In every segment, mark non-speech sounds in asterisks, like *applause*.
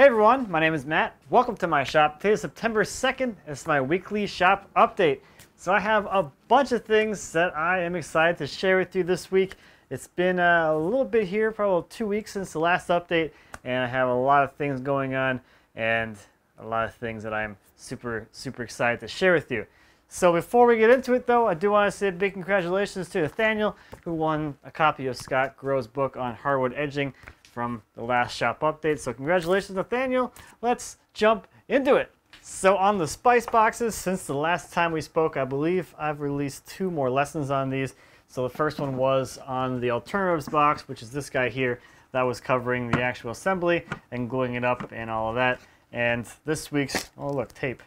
Hey everyone, my name is Matt. Welcome to my shop. Today is September 2nd. It's my weekly shop update. So I have a bunch of things that I am excited to share with you this week. It's been a little bit here, probably two weeks since the last update, and I have a lot of things going on and a lot of things that I'm super, super excited to share with you. So before we get into it though, I do want to say a big congratulations to Nathaniel, who won a copy of Scott Grove's book on hardwood edging from the last shop update. So congratulations, Nathaniel. Let's jump into it. So on the spice boxes, since the last time we spoke, I believe I've released two more lessons on these. So the first one was on the alternatives box, which is this guy here. That was covering the actual assembly and gluing it up and all of that. And this week's, oh look, tape.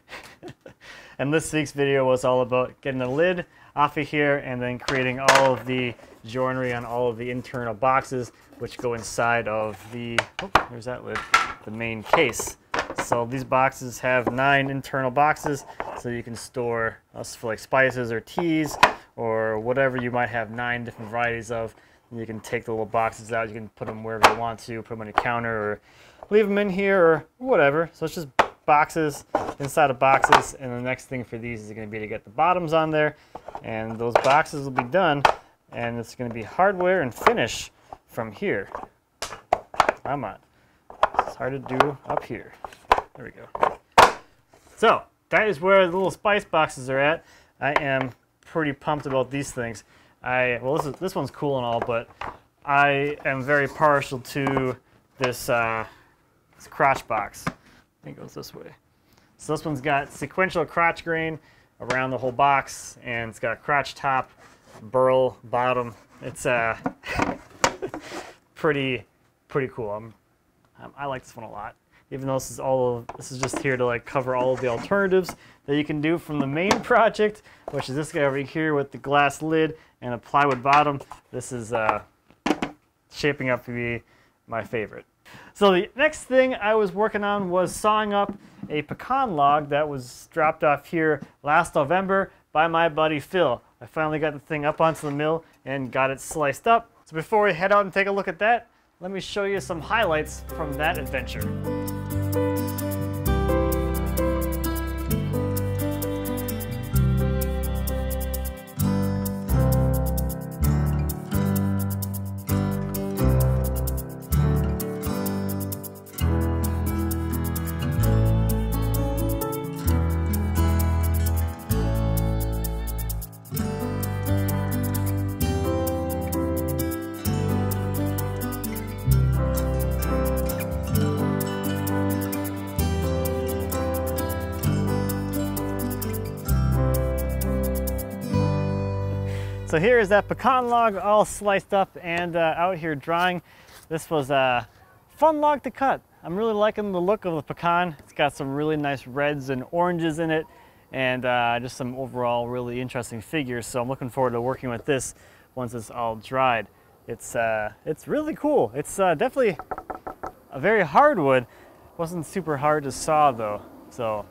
*laughs* and this week's video was all about getting the lid off of here and then creating all of the joinery on all of the internal boxes which go inside of the, oh, there's that lid, the main case. So these boxes have nine internal boxes so you can store us for like spices or teas or whatever you might have nine different varieties of. You can take the little boxes out, you can put them wherever you want to, put them on your counter or leave them in here or whatever. So it's just boxes inside of boxes and the next thing for these is going to be to get the bottoms on there and those boxes will be done and it's going to be hardware and finish from here. Come on. It's hard to do up here. There we go. So that is where the little spice boxes are at. I am pretty pumped about these things. I well this is this one's cool and all, but I am very partial to this uh, this crotch box. It goes this way. So this one's got sequential crotch grain around the whole box, and it's got crotch top, burl bottom. It's uh, *laughs* pretty pretty cool. I'm, I like this one a lot. Even though this is all of, this is just here to like cover all of the alternatives that you can do from the main *laughs* project, which is this guy over here with the glass lid and a plywood bottom. This is uh, shaping up to be my favorite. So the next thing I was working on was sawing up a pecan log that was dropped off here last November by my buddy Phil. I finally got the thing up onto the mill and got it sliced up. So before we head out and take a look at that, let me show you some highlights from that adventure. So here is that pecan log all sliced up and uh, out here drying. This was a fun log to cut. I'm really liking the look of the pecan. It's got some really nice reds and oranges in it and uh, just some overall really interesting figures. So I'm looking forward to working with this once it's all dried. It's, uh, it's really cool. It's uh, definitely a very hard wood. Wasn't super hard to saw though, so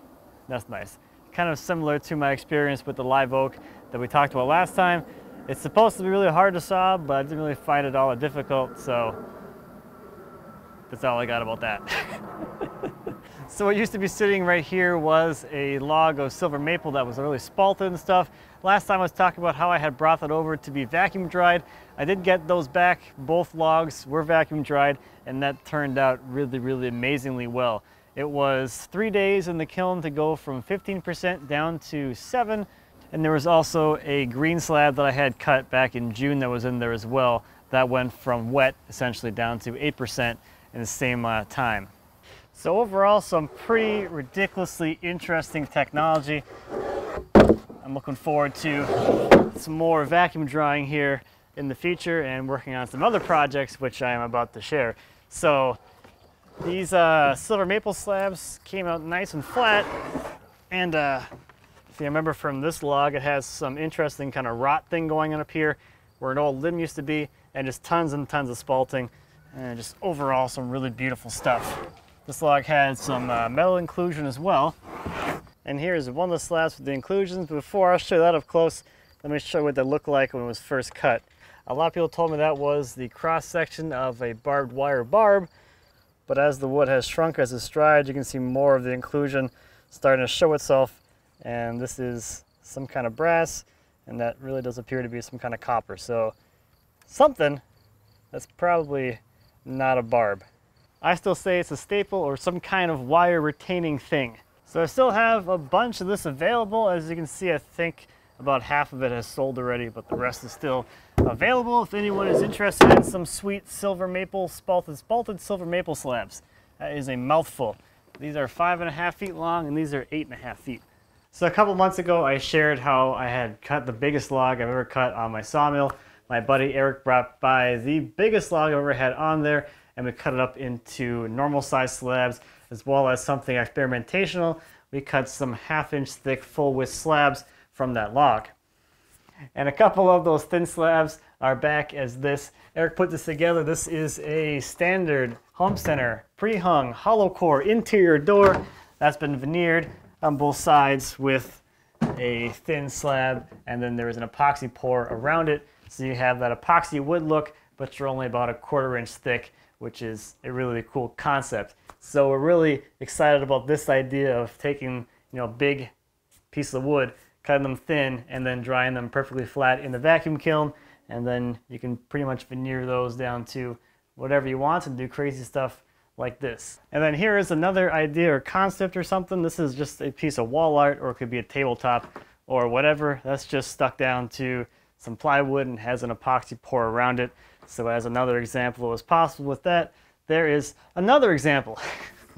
that's nice. Kind of similar to my experience with the live oak that we talked about last time. It's supposed to be really hard to saw, but I didn't really find it all that difficult, so that's all I got about that. *laughs* so what used to be sitting right here was a log of silver maple that was really spalted and stuff. Last time I was talking about how I had brought that over to be vacuum dried. I did get those back. Both logs were vacuum dried, and that turned out really, really amazingly well. It was three days in the kiln to go from 15% down to seven, and there was also a green slab that I had cut back in June that was in there as well. That went from wet essentially down to 8% in the same uh, time. So overall, some pretty ridiculously interesting technology. I'm looking forward to some more vacuum drying here in the future and working on some other projects which I am about to share. So these uh, silver maple slabs came out nice and flat and uh, if you remember from this log, it has some interesting kind of rot thing going on up here where an old limb used to be and just tons and tons of spalting and just overall some really beautiful stuff. This log had some uh, metal inclusion as well. And here's one of the slabs with the inclusions. Before I show you that up close, let me show you what they looked like when it was first cut. A lot of people told me that was the cross section of a barbed wire barb, but as the wood has shrunk as it's dried, you can see more of the inclusion starting to show itself. And this is some kind of brass, and that really does appear to be some kind of copper. So something that's probably not a barb. I still say it's a staple or some kind of wire retaining thing. So I still have a bunch of this available. As you can see, I think about half of it has sold already, but the rest is still available if anyone is interested in some sweet silver maple spalted, spalted silver maple slabs. That is a mouthful. These are five and a half feet long and these are eight and a half feet. So a couple months ago, I shared how I had cut the biggest log I've ever cut on my sawmill. My buddy Eric brought by the biggest log I ever had on there and we cut it up into normal size slabs as well as something experimentational. We cut some half inch thick full width slabs from that log. And a couple of those thin slabs are back as this. Eric put this together. This is a standard home center pre-hung hollow core interior door that's been veneered on both sides with a thin slab and then there is an epoxy pour around it so you have that epoxy wood look but you're only about a quarter inch thick which is a really cool concept so we're really excited about this idea of taking you know big piece of wood cutting them thin, and then drying them perfectly flat in the vacuum kiln. And then you can pretty much veneer those down to whatever you want and do crazy stuff like this. And then here is another idea or concept or something. This is just a piece of wall art or it could be a tabletop or whatever. That's just stuck down to some plywood and has an epoxy pour around it. So as another example was possible with that, there is another example.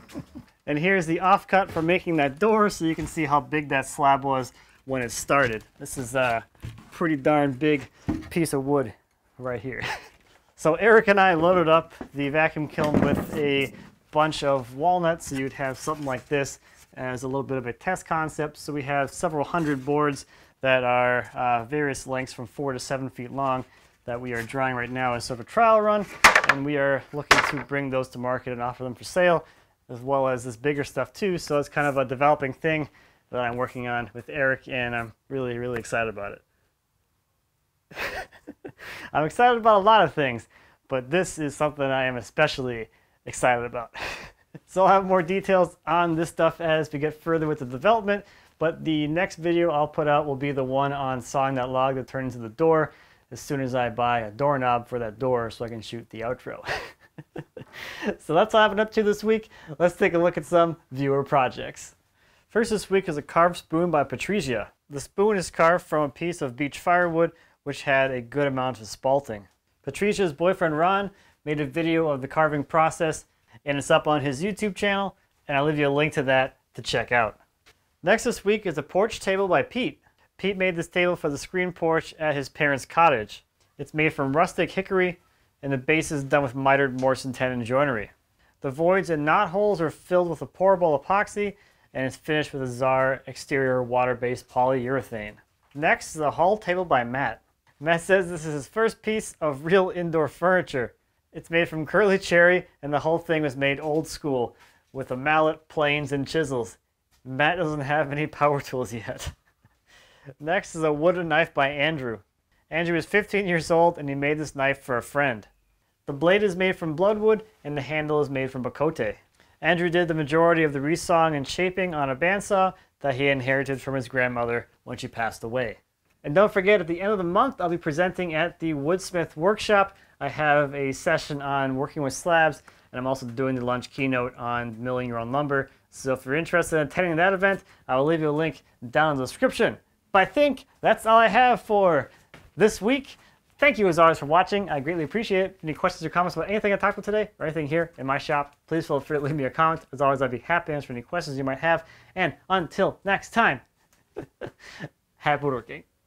*laughs* and here's the offcut for making that door so you can see how big that slab was when it started. This is a pretty darn big piece of wood right here. *laughs* so Eric and I loaded up the vacuum kiln with a bunch of walnuts. So you'd have something like this as a little bit of a test concept. So we have several hundred boards that are uh, various lengths from four to seven feet long that we are drying right now as sort of a trial run. And we are looking to bring those to market and offer them for sale, as well as this bigger stuff too. So it's kind of a developing thing that I'm working on with Eric, and I'm really, really excited about it. *laughs* I'm excited about a lot of things, but this is something I am especially excited about. *laughs* so I'll have more details on this stuff as we get further with the development, but the next video I'll put out will be the one on sawing that log that turns into the door as soon as I buy a doorknob for that door so I can shoot the outro. *laughs* so that's all I've up to this week. Let's take a look at some viewer projects. First this week is a carved spoon by Patrizia. The spoon is carved from a piece of beech firewood which had a good amount of spalting. Patrizia's boyfriend Ron made a video of the carving process and it's up on his YouTube channel and I'll leave you a link to that to check out. Next this week is a porch table by Pete. Pete made this table for the screen porch at his parents' cottage. It's made from rustic hickory and the base is done with mitered mortise and tenon joinery. The voids and knot holes are filled with a pourable epoxy and it's finished with a ZAR exterior water-based polyurethane. Next is a hall table by Matt. Matt says this is his first piece of real indoor furniture. It's made from curly cherry and the whole thing was made old school with a mallet, planes, and chisels. Matt doesn't have any power tools yet. *laughs* Next is a wooden knife by Andrew. Andrew is 15 years old and he made this knife for a friend. The blade is made from bloodwood and the handle is made from bocote. Andrew did the majority of the resawing and shaping on a bandsaw that he inherited from his grandmother when she passed away. And don't forget, at the end of the month, I'll be presenting at the Woodsmith Workshop. I have a session on working with slabs, and I'm also doing the lunch keynote on milling your own lumber. So if you're interested in attending that event, I will leave you a link down in the description. But I think that's all I have for this week. Thank you as always for watching. I greatly appreciate it. Any questions or comments about anything I talked about today or anything here in my shop, please feel free to leave me a comment. As always, I'd be happy to answer any questions you might have. And until next time, *laughs* happy woodworking.